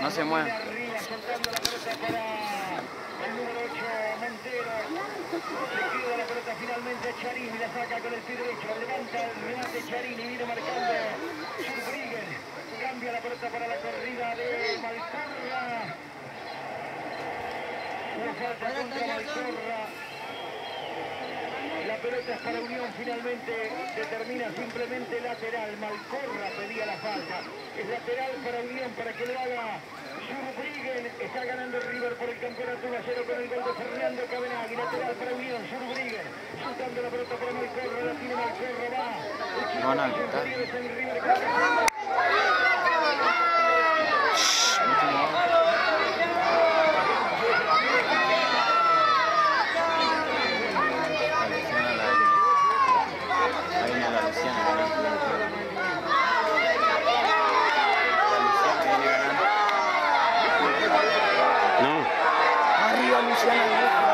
No se mueve. La pelota para el número 8, Montero. Le queda la pelota finalmente Charini, la saca con el pie derecho. Levanta el remate Charini, viene marcando Surbriggen. Cambia la pelota para la corrida de Malcorra. Una falta contra Malcorra. La pelota es para Unión, finalmente determina simplemente lateral. Malcorra falta. Es lateral para Unión para que lo haga Surbriggen. Está ganando el River por el campeonato 1 0 con el gol de Fernando Cabenagui. Lateral para Unión, Surbriggen. Soltando la pelota para Malcorra, la tiene Malcorra, va. El chico No, no, 先来